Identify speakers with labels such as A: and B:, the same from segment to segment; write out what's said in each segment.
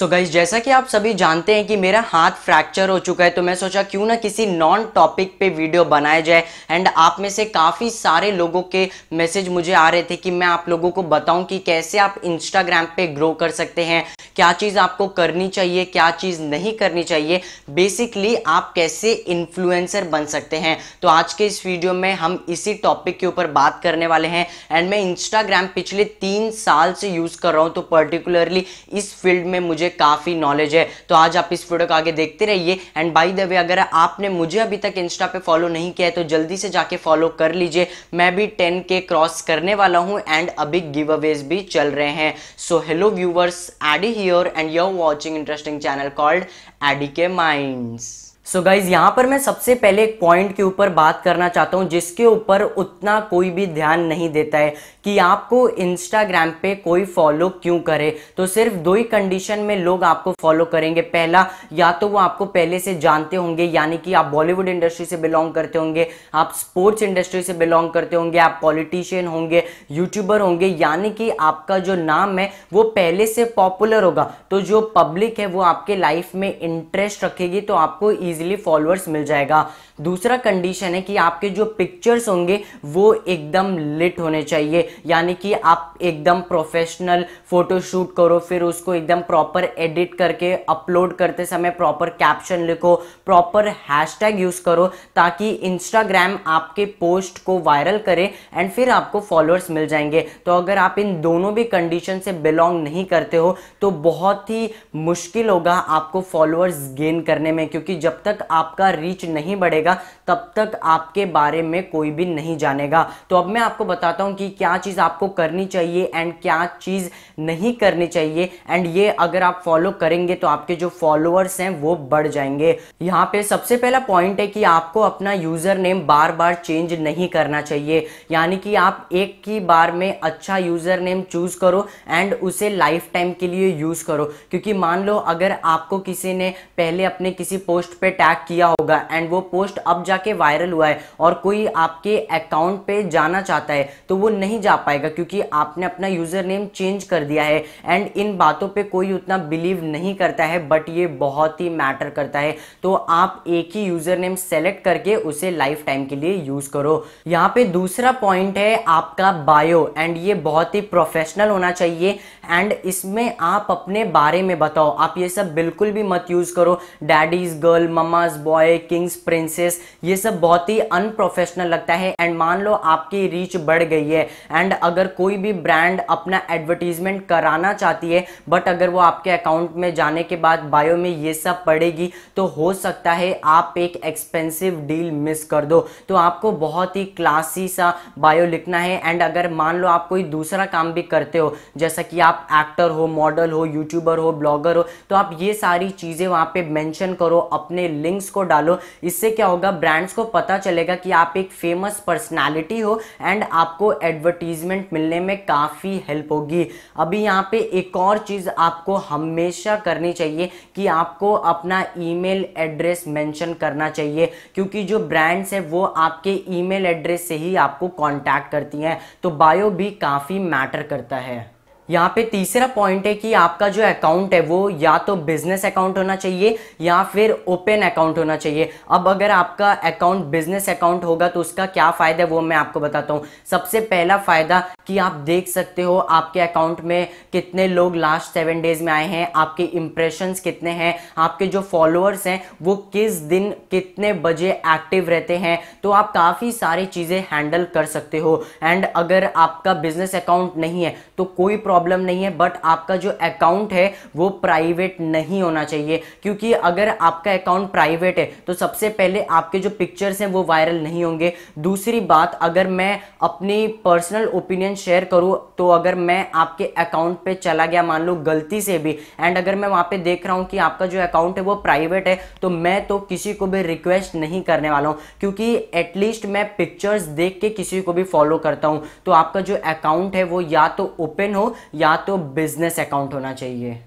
A: सो so guys जैसा कि आप सभी जानते हैं कि मेरा हाथ फ्रैक्चर हो चुका है तो मैं सोचा क्यों ना किसी नॉन टॉपिक पे वीडियो बनाया जाए। एंड आप में से काफ़ी सारे लोगों के मैसेज मुझे आ रहे थे कि मैं आप लोगों को बताऊँ कि कैसे आप इंस्टाग्राम पे ग्रो कर सकते हैं, क्या चीज़ आपको करनी चाहिए, क्या चीज़ नहीं करनी चाहिए। बेसिकली आप कैसे इन्फ्लुएंसर बन सकते हैं। तो आज के इस वीडियो में हम इसी टॉपिक के ऊपर बात करने वाले हैं। एंड मैं इंस्टाग्राम पिछले तीन साल से यूज़ कर रहा हूँ तो पर्टिकुलरली इस फ़ील्ड में मुझे काफ़ी नॉलेज है। तो आज आप इस वीडियो को आगे देखते रहिए। एंड बाई द वे अगर आपने मुझे अभी तक इंस्टा पे फॉलो नहीं किया है तो जल्दी से जाके फॉलो कर लीजिए। मैं भी टेन के क्रॉस करने वाला हूँ एंड अभी गिव अवेज भी चल रहे हैं। So hello viewers Adi here and your watching interesting channel called Adi K minds so so guys यहाँ पर मैं सबसे पहले एक पॉइंट के ऊपर बात करना चाहता हूँ, जिसके ऊपर उतना कोई भी ध्यान नहीं देता है कि आपको इंस्टाग्राम पे कोई फॉलो क्यों करे। तो सिर्फ़ दो ही कंडीशन में लोग आपको फॉलो करेंगे। पहला, या तो वो आपको पहले से जानते होंगे, यानी कि आप बॉलीवुड इंडस्ट्री से बिलोंग करते होंगे, आप स्पोर्ट्स इंडस्ट्री से बिलोंग करते होंगे, आप पॉलिटिशियन होंगे यूट्यूबर होंगे, यानी कि आपका जो नाम है, वो पहले से पॉपुलर होगा। तो जो पब्लिक है, वो आपके लाइफ में इंटरेस्ट रखेगी तो आपको ईजिली फॉलोअर्स मिल जाएगा। दूसरा कंडीशन है कि आपके जो पिक्चर्स होंगे, वो एकदम लिट होने चाहिए। यानी कि आप एकदम प्रोफेशनल फ़ोटो शूट करो, फिर उसको एकदम प्रॉपर एडिट करके अपलोड करते समय प्रॉपर कैप्शन लिखो प्रॉपर हैशटैग यूज़ करो, ताकि इंस्टाग्राम आपके पोस्ट को वायरल करे एंड फिर आपको फॉलोअर्स मिल जाएँगे। तो अगर आप इन दोनों भी कंडीशन से बिलोंग नहीं करते हो तो बहुत ही मुश्किल होगा आपको फॉलोअर्स गेन करने में, क्योंकि जब तक आपका रीच नहीं बढ़ेगा तब तक आपके बारे में कोई भी नहीं जानेगा। तो अब मैं आपको बताता हूँ कि क्या चीज़ आपको करनी चाहिए एंड क्या चीज़ नहीं करनी चाहिए। एंड ये अगर आप फॉलो करेंगे तो आपके जो फॉलोअर्स हैं वो बढ़ जाएँगे। यहाँ पे सबसे पहला पॉइंट है कि आपको अपना यूज़र नेम बार बार चेंज नहीं करना चाहिए। यानी कि आप एक ही बार में अच्छा यूज़र नेम चूज़ करो एंड उसे लाइफ टाइम के लिए यूज़ करो। क्योंकि मान लो अगर आपको किसी ने पहले अपने किसी पोस्ट पे टैग किया होगा एंड वो पोस्ट अब जाके वायरल हुआ है और कोई आपके अकाउंट पे जाना चाहता है तो वो नहीं जा पाएगा क्योंकि आपने अपना यूज़र नेम चेंज कर दिया है एंड इन बातों पे कोई उतना बिलीव नहीं करता है बट ये बहुत ही मैटर करता है। तो आप एक ही यूज़र नेम सेलेक्ट करके उसे लाइफ टाइम के लिए यूज़ करो। यहाँ पे दूसरा पॉइंट है आपका बायो एंड ये बहुत ही प्रोफेशनल होना चाहिए एंड इसमें आप अपने बारे में बताओ। आप ये सब बिल्कुल भी मत यूज़ करो। Daddy's girl mama's boy kings princess ये सब बहुत ही अनप्रोफेशनल लगता है। एंड मान लो आपकी रीच बढ़ गई है एंड अगर कोई भी ब्रांड अपना एडवर्टीजमेंट कराना चाहती है बट अगर वो आपके अकाउंट में जाने के बाद बायो में ये सब पड़ेगी तो हो सकता है आप एक एक्सपेंसिव डील मिस कर दो। तो आपको बहुत ही क्लासी सा बायो लिखना है एंड अगर मान लो आप कोई दूसरा काम भी करते हो, जैसा कि आप एक्टर हो मॉडल हो यूट्यूबर हो ब्लॉगर हो तो आप ये सारी चीज़ें वहाँ पे मेंशन करो, अपने लिंक्स को डालो। इससे क्या होगा ब्रांड्स को पता चलेगा कि आप एक फ़ेमस पर्सनालिटी हो एंड आपको एडवर्टीजमेंट मिलने में काफ़ी हेल्प होगी। अभी यहाँ पे एक और चीज़ आपको हमेशा करनी चाहिए कि आपको अपना ईमेल एड्रेस मेंशन करना चाहिए, क्योंकि जो ब्रांड्स है वो आपके ईमेल एड्रेस से ही आपको कांटेक्ट करती हैं तो बायो भी काफ़ी मैटर करता है। यहाँ पे तीसरा पॉइंट है कि आपका जो अकाउंट है वो या तो बिज़नेस अकाउंट होना चाहिए या फिर ओपन अकाउंट होना चाहिए। अब अगर आपका अकाउंट बिज़नेस अकाउंट होगा तो उसका क्या फ़ायदा है वो मैं आपको बताता हूँ। सबसे पहला फ़ायदा कि आप देख सकते हो आपके अकाउंट में कितने लोग लास्ट सेवन डेज़ में आए हैं, आपके इंप्रेशन कितने हैं, आपके जो फॉलोअर्स हैं, वो किस दिन कितने बजे एक्टिव रहते हैं। तो आप काफ़ी सारी चीज़ें हैंडल कर सकते हो। एंड अगर आपका बिज़नेस अकाउंट नहीं है तो कोई प्रॉब्लम नहीं है बट आपका जो अकाउंट है, वो प्राइवेट नहीं होना चाहिए। क्योंकि अगर आपका अकाउंट प्राइवेट है तो सबसे पहले आपके जो पिक्चर्स हैं, वो वायरल नहीं होंगे। दूसरी बात, अगर मैं अपनी पर्सनल ओपिनियन शेयर करूँ तो अगर मैं आपके अकाउंट पे चला गया, मान लो गलती से भी एंड अगर मैं वहाँ पे देख रहा हूँ कि आपका जो अकाउंट है वो प्राइवेट है तो मैं तो किसी को भी रिक्वेस्ट नहीं करने वाला हूँ, क्योंकि एटलीस्ट मैं पिक्चर्स देख के किसी को भी फॉलो करता हूँ। तो आपका जो अकाउंट है वो या तो ओपन हो, या तो बिज़नेस अकाउंट होना चाहिए।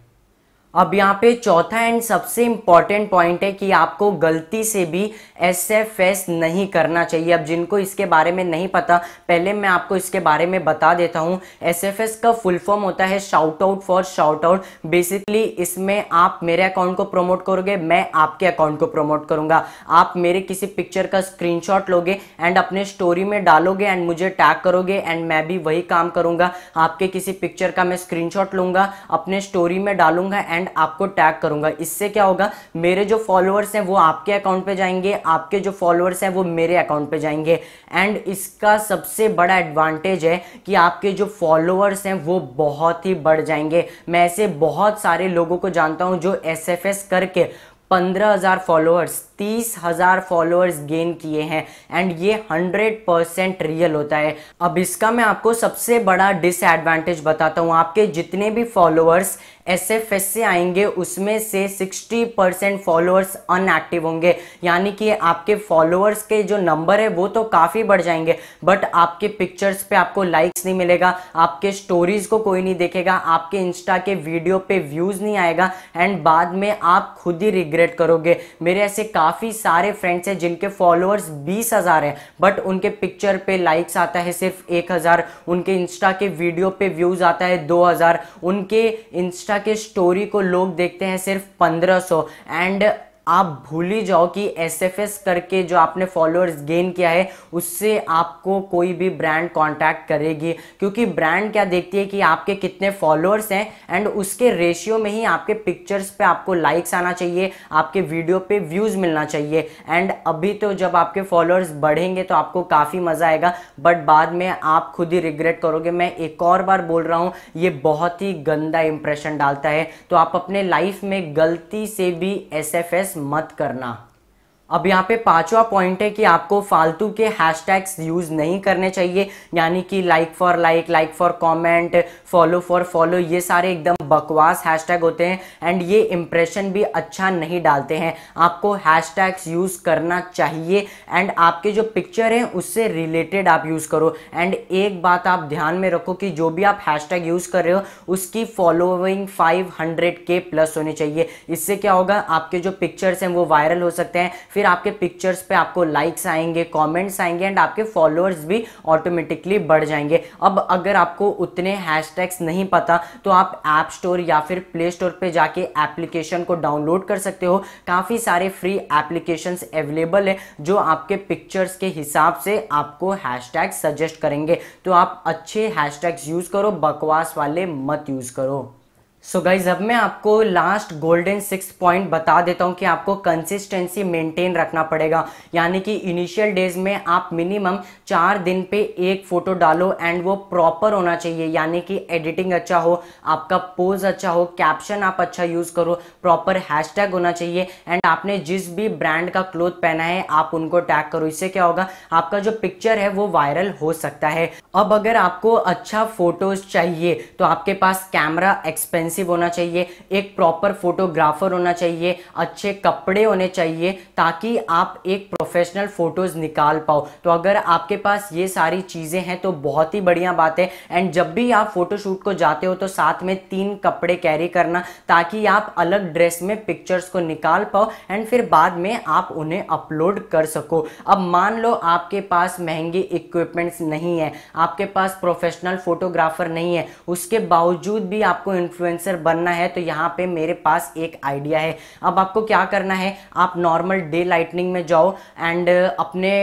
A: अब यहाँ पे चौथा एंड सबसे इंपॉर्टेंट पॉइंट है कि आपको गलती से भी एस एफ़ एस नहीं करना चाहिए। अब जिनको इसके बारे में नहीं पता, पहले मैं आपको इसके बारे में बता देता हूँ। एस एफ़ एस का फुल फॉर्म होता है shout out for shout out basically इसमें आप मेरे अकाउंट को प्रमोट करोगे, मैं आपके अकाउंट को प्रमोट करूँगा। आप मेरे किसी पिक्चर का स्क्रीनशॉट लोगे एंड अपने स्टोरी में डालोगे एंड मुझे टैग करोगे एंड मैं भी वही काम करूँगा। आपके किसी पिक्चर का मैं स्क्रीनशॉट लूँगा, अपने स्टोरी में डालूँगा एंड एंड आपको टैग करूँगा। इससे क्या होगा? मेरे जो फॉलोअर्स हैं, वो आपके अकाउंट पे जाएँगे, आपके जो फॉलोअर्स हैं, वो मेरे अकाउंट पे जाएँगे। एंड इसका सबसे बड़ा एडवांटेज है कि आपके जो फॉलोअर्स हैं, वो बहुत ही बढ़ जाएँगे। मैं ऐसे बहुत सारे लोगों को जानता हूँ जो एसएफएस करके पंद्रह हज़ार फॉलोअर्स तीस हज़ार फॉलोअर्स गेन किए हैं एंड ये हंड्रेड परसेंट रियल होता है। अब इसका मैं आपको सबसे बड़ा डिसएडवांटेज बताता हूँ। आपके जितने भी फॉलोअर्स एस एफ़ एस से आएँगे, उसमें से 60 परसेंट फॉलोअर्स अनएक्टिव होंगे। यानी कि आपके फॉलोअर्स के जो नंबर है, वो तो काफ़ी बढ़ जाएँगे बट आपके पिक्चर्स पे आपको लाइक्स नहीं मिलेगा, आपके स्टोरीज को कोई नहीं देखेगा, आपके इंस्टा के वीडियो पे व्यूज़ नहीं आएगा एंड बाद में आप खुद ही रिग्रेट करोगे। मेरे ऐसे काफ़ी सारे फ्रेंड्स हैं जिनके फॉलोअर्स बीस हज़ार है बट उनके पिक्चर पे लाइक्स आता है सिर्फ़ एक हज़ार, उनके इंस्टा के वीडियो पे व्यूज़ आता है दो हज़ार, उनके इंस्टा के स्टोरी को लोग देखते हैं सिर्फ़ 1500 एंड आप भूल ही जाओ कि एस एफ़ एस करके जो आपने फॉलोअर्स गेन किया है, उससे आपको कोई भी ब्रांड कांटेक्ट करेगी। क्योंकि ब्रांड क्या देखती है कि आपके कितने फॉलोअर्स हैं एंड उसके रेशियो में ही आपके पिक्चर्स पे आपको लाइक्स आना चाहिए, आपके वीडियो पे व्यूज़ मिलना चाहिए। एंड अभी तो जब आपके फॉलोअर्स बढ़ेंगे तो आपको काफ़ी मज़ा आएगा। बट बाद में आप खुद ही रिग्रेट करोगे। मैं एक और बार बोल रहा हूँ, ये बहुत ही गंदा इंप्रेशन डालता है। तो आप अपने लाइफ में गलती से भी एस एफ़ एस मत करना। अब यहाँ पे पांचवा पॉइंट है कि आपको फालतू के हैशटैग्स यूज़ नहीं करने चाहिए, यानी कि like for like like for comment follow for follow ये सारे एकदम बकवास हैशटैग होते हैं एंड ये इंप्रेशन भी अच्छा नहीं डालते हैं। आपको हैशटैग्स यूज़ करना चाहिए एंड आपके जो पिक्चर हैं, उससे रिलेटेड आप यूज़ करो। एंड एक बात आप ध्यान में रखो कि जो भी आप हैशटैग यूज़ कर रहे हो, उसकी फॉलोइंग 500 के प्लस होनी चाहिए। इससे क्या होगा, आपके जो पिक्चर्स हैं, वो वायरल हो सकते हैं। फिर आपके पिक्चर्स पे आपको लाइक्स आएँगे कमेंट्स आएँगे एंड आपके फॉलोअर्स भी ऑटोमेटिकली बढ़ जाएँगे। अब अगर आपको उतने हैशटैग्स नहीं पता तो आप ऐप स्टोर या फिर प्ले स्टोर पे जाके एप्लीकेशन को डाउनलोड कर सकते हो। काफ़ी सारे फ्री एप्लीकेशन अवेलेबल है जो आपके पिक्चर्स के हिसाब से आपको हैशटैग सजेस्ट करेंगे। तो आप अच्छे हैशटैग्स यूज़ करो, बकवास वाले मत यूज़ करो। सो so गाइज़ अब मैं आपको लास्ट गोल्डन सिक्स पॉइंट बता देता हूँ कि आपको कंसिस्टेंसी मेंटेन रखना पड़ेगा। यानी कि इनिशियल डेज़ में आप मिनिमम चार दिन पे एक फ़ोटो डालो एंड वो प्रॉपर होना चाहिए। यानी कि एडिटिंग अच्छा हो, आपका पोज अच्छा हो कैप्शन आप अच्छा यूज़ करो प्रॉपर हैशटैग होना चाहिए। एंड आपने जिस भी ब्रांड का क्लोथ पहना है, आप उनको टैग करो। इससे क्या होगा? आपका जो पिक्चर है, वो वायरल हो सकता है। अब अगर आपको अच्छा फ़ोटोज़ चाहिए तो आपके पास कैमरा एक्सपेंसिव एक्सपेंसिव होना चाहिए, एक प्रॉपर फोटोग्राफर होना चाहिए, अच्छे कपड़े होने चाहिए, ताकि आप एक प्रोफेशनल फ़ोटोज़ निकाल पाओ। तो अगर आपके पास ये सारी चीज़ें हैं तो बहुत ही बढ़िया बात है। एंड जब भी आप फोटोशूट को जाते हो तो साथ में तीन कपड़े कैरी करना, ताकि आप अलग ड्रेस में पिक्चर्स को निकाल पाओ एंड फिर बाद में आप उन्हें अपलोड कर सको। अब मान लो आपके पास महँगे इक्विपमेंट्स नहीं है, आपके पास प्रोफेशनल फोटोग्राफर नहीं है, उसके बावजूद भी आपको इन्फ्लुएंस इन्फ्लुएंसर बनना है तो यहाँ पे मेरे पास एक आइडिया है। अब आपको क्या करना है, आप नॉर्मल डे लाइटनिंग में जाओ एंड अपने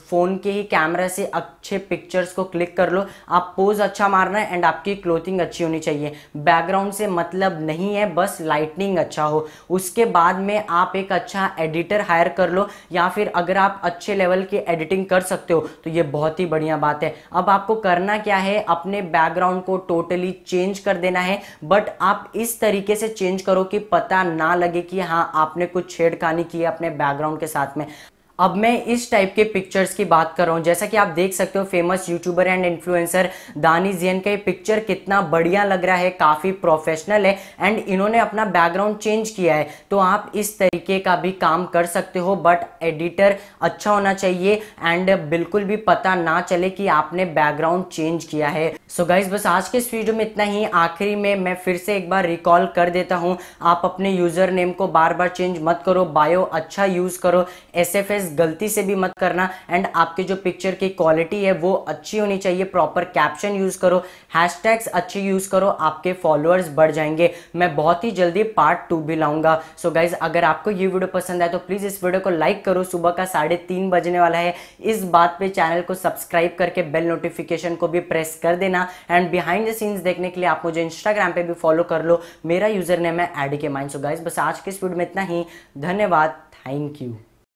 A: फ़ोन के ही कैमरा से अच्छे पिक्चर्स को क्लिक कर लो। आप पोज अच्छा मारना है एंड आपकी क्लोथिंग अच्छी होनी चाहिए। बैकग्राउंड से मतलब नहीं है, बस लाइटनिंग अच्छा हो। उसके बाद में आप एक अच्छा एडिटर हायर कर लो या फिर अगर आप अच्छे लेवल की एडिटिंग कर सकते हो तो ये बहुत ही बढ़िया बात है। अब आपको करना क्या है, अपने बैकग्राउंड को टोटली चेंज कर देना है, बट बट आप इस तरीके से चेंज करो कि पता ना लगे कि हाँ आपने कुछ छेड़खानी की अपने बैकग्राउंड के साथ में। अब मैं इस टाइप के पिक्चर्स की बात कर रहा हूँ। जैसा कि आप देख सकते हो फ़ेमस यूट्यूबर एंड इन्फ्लुएंसर दानी जियन का ये पिक्चर कितना बढ़िया लग रहा है, काफ़ी प्रोफेशनल है एंड इन्होंने अपना बैकग्राउंड चेंज किया है। तो आप इस तरीके का भी काम कर सकते हो बट एडिटर अच्छा होना चाहिए एंड बिल्कुल भी पता ना चले कि आपने बैकग्राउंड चेंज किया है। सो so गाइज़ बस आज के इस वीडियो में इतना ही। आखिरी में मैं फिर से एक बार रिकॉल कर देता हूँ। आप अपने यूज़र नेम को बार बार चेंज मत करो बायो अच्छा यूज़ करो एस गलती से भी मत करना। एंड आपके जो पिक्चर की क्वालिटी है, वो अच्छी होनी चाहिए। प्रॉपर कैप्शन यूज़ करो। हैशटैग्स अच्छे यूज़ करो। आपके फॉलोअर्स बढ़ जाएँगे। मैं बहुत ही जल्दी पार्ट टू भी लाऊँगा। सो गाइज़ अगर आपको ये वीडियो पसंद आए तो प्लीज़ इस वीडियो को लाइक करो। सुबह का साढ़े तीन बजने वाला है। इस बात पे चैनल को सब्सक्राइब करके बेल नोटिफिकेशन को भी प्रेस कर देना। एंड बिहाइंड द सीन्स देखने के लिए आप मुझे इंस्टाग्राम पे भी फॉलो कर लो। मेरा यूज़र नेम है Adi K mind so guys बस आज के इस वीडियो में इतना ही। धन्यवाद। Thank you